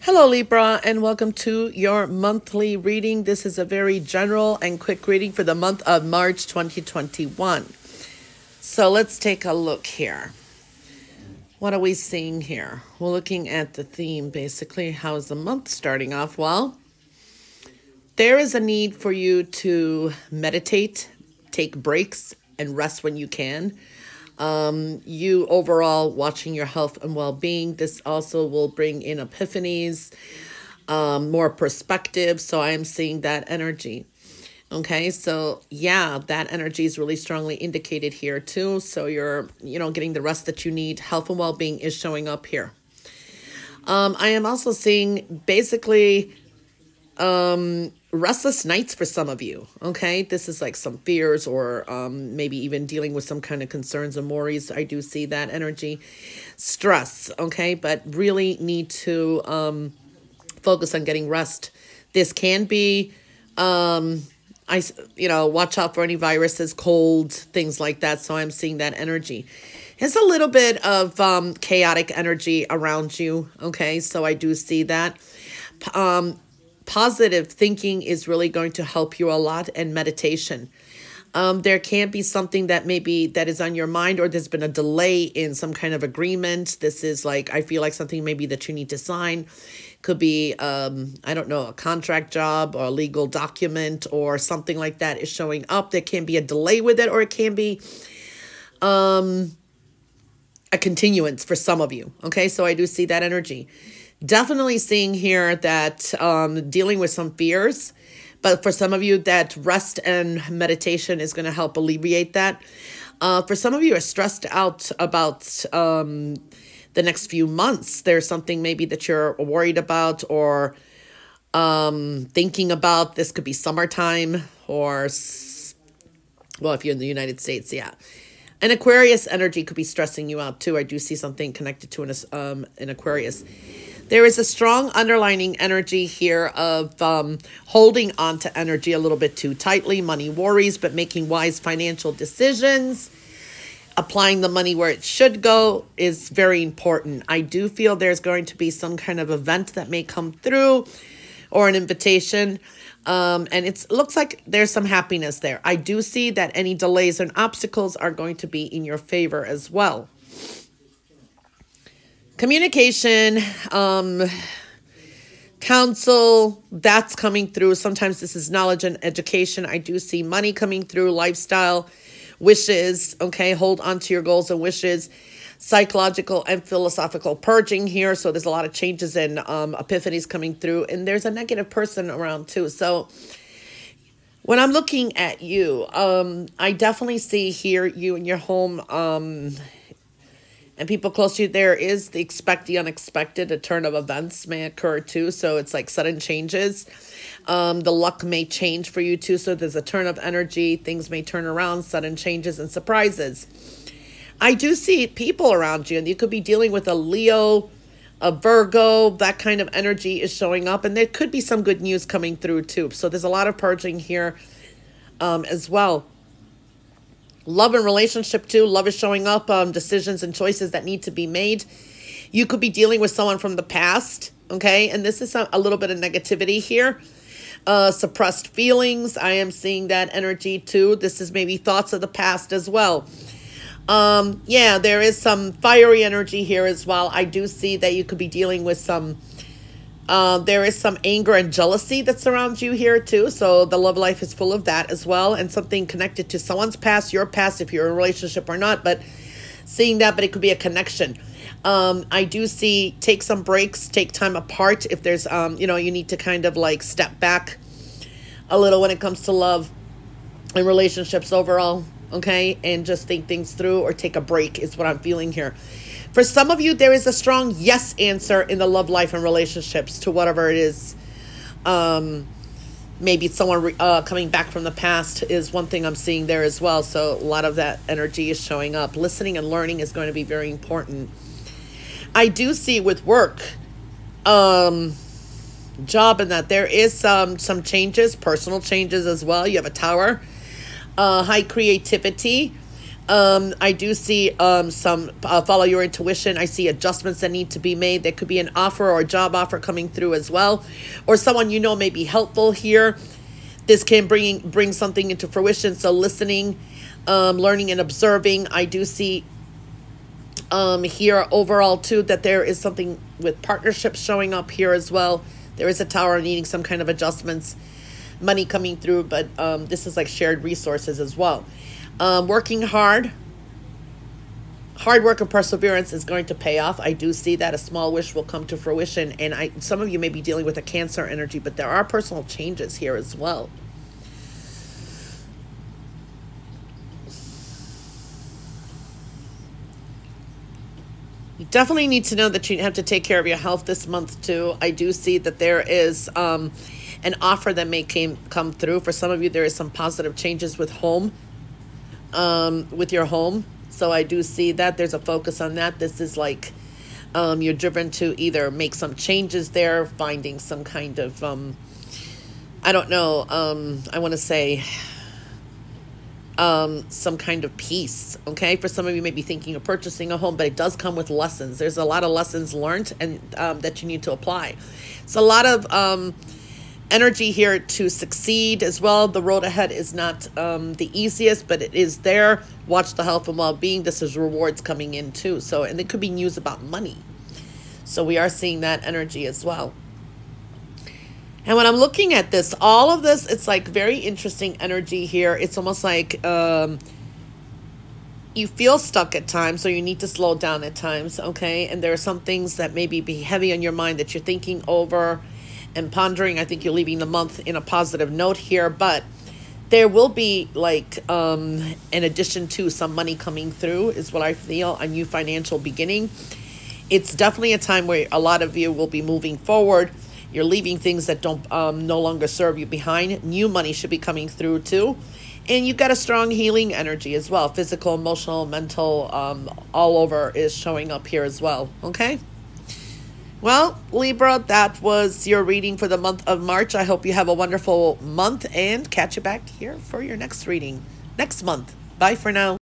Hello, Libra, and welcome to your monthly reading. This is a very general and quick reading for the month of March 2021. So let's take a look here. What are we seeing here? We're looking at the theme basically. How's the month starting off? Well, there is a need for you to meditate, take breaks, and rest when you can um, you overall watching your health and well-being this also will bring in epiphanies um, more perspective. So i am seeing that energy. Okay so yeah that energy is really strongly indicated here too. So you're you know getting the rest that you need. Health and well-being is showing up here. Um, i am also seeing basically um restless nights for some of you okay? This is like some fears or um maybe even dealing with some kind of concerns and worries. I do see that energy. Stress okay? But really need to um focus on getting rest. This can be um i you know watch out for any viruses cold things like that. So i'm seeing that energy. It's a little bit of um chaotic energy around you okay? So i do see that. Um positive thinking is really going to help you a lot and meditation. Um, there can be something that maybe that is on your mind or there's been a delay in some kind of agreement. This is like i feel like something maybe that you need to sign. Could be um, i don't know a contract job or a legal document or something like that is showing up. There can be a delay with it or it can be um, a continuance for some of you. Okay? So i do see that energy definitely seeing here that um, dealing with some fears, but for some of you, that rest and meditation is going to help alleviate that. Uh, for some of you are stressed out about um, the next few months. There's something maybe that you're worried about or um, thinking about. This could be summertime or, well, if you're in the United States, yeah. An Aquarius energy could be stressing you out too. I do see something connected to an, um, an Aquarius. There is a strong underlining energy here of um, holding on to energy a little bit too tightly, money worries, but making wise financial decisions. Applying the money where it should go is very important. I do feel there's going to be some kind of event that may come through or an invitation. Um, and it looks like there's some happiness there. I do see that any delays and obstacles are going to be in your favor as well. Communication, um, counsel, that's coming through. Sometimes this is knowledge and education. I do see money coming through, lifestyle, wishes. Okay, hold on to your goals and wishes. Psychological and philosophical purging here. So there's a lot of changes and um, epiphanies coming through. And there's a negative person around too. So when I'm looking at you, um, I definitely see here you in your home. Um, and people close to you, there is the expect the unexpected. A turn of events may occur too. So it's like sudden changes. Um, the luck may change for you too. So there's a turn of energy. Things may turn around, sudden changes and surprises. I do see people around you, and you could be dealing with a Leo, a Virgo, that kind of energy is showing up. And there could be some good news coming through too. So there's a lot of purging here um, as well love and relationship too. Love is showing up, um, decisions and choices that need to be made. You could be dealing with someone from the past, okay? And this is a, a little bit of negativity here. Uh, suppressed feelings. I am seeing that energy too. This is maybe thoughts of the past as well. Um, yeah, there is some fiery energy here as well. I do see that you could be dealing with some uh, there is some anger and jealousy that surrounds you here too. So the love life is full of that as well. And something connected to someone's past, your past, if you're in a relationship or not. But seeing that, but it could be a connection. Um, I do see take some breaks, take time apart. If there's, um, you know, you need to kind of like step back a little when it comes to love and relationships overall. Okay. And just think things through or take a break is what I'm feeling here. For some of you, there is a strong yes answer in the love life and relationships to whatever it is. Um, maybe someone uh, coming back from the past is one thing I'm seeing there as well. So a lot of that energy is showing up. Listening and learning is going to be very important. I do see with work, um, job, and that there is some some changes, personal changes as well. You have a tower, uh, high creativity Um, I do see um, some uh, follow your intuition. I see adjustments that need to be made. There could be an offer or a job offer coming through as well, or someone you know may be helpful here. This can bring bring something into fruition. So listening, um, learning, and observing. I do see um, here overall too that there is something with partnerships showing up here as well. There is a tower needing some kind of adjustments, money coming through, but um, this is like shared resources as well. Um, working hard, hard work and perseverance is going to pay off. I do see that a small wish will come to fruition, and I some of you may be dealing with a Cancer energy, but there are personal changes here as well. You definitely need to know that you have to take care of your health this month too. I do see that there is um, an offer that may came come through. For some of you, there is some positive changes with home, um, with your home. So I do see that there's a focus on that. This is like um, you're driven to either make some changes there, finding some kind of, um, I don't know, um, I want to say um, some kind of peace. Okay, for some of you may be thinking of purchasing a home, but it does come with lessons. There's a lot of lessons learned and um, that you need to apply. It's a lot of um, energy here to succeed as well. The road ahead is not um, the easiest, but it is there. Watch the health and well-being. This is rewards coming in too. So, and it could be news about money. So we are seeing that energy as well. And when I'm looking at this, all of this, it's like very interesting energy here. It's almost like um, you feel stuck at times, so you need to slow down at times, okay? And there are some things that maybe be heavy on your mind that you're thinking over and pondering. I think you're leaving the month in a positive note here, but there will be like um, in addition to some money coming through is what I feel, a new financial beginning. It's definitely a time where a lot of you will be moving forward you're leaving things that don't um, no longer serve you behind. New money should be coming through too. And you've got a strong healing energy as well. Physical, emotional, mental, um, all over is showing up here as well. Okay? Well, Libra, that was your reading for the month of March. I hope you have a wonderful month and catch you back here for your next reading next month. Bye for now.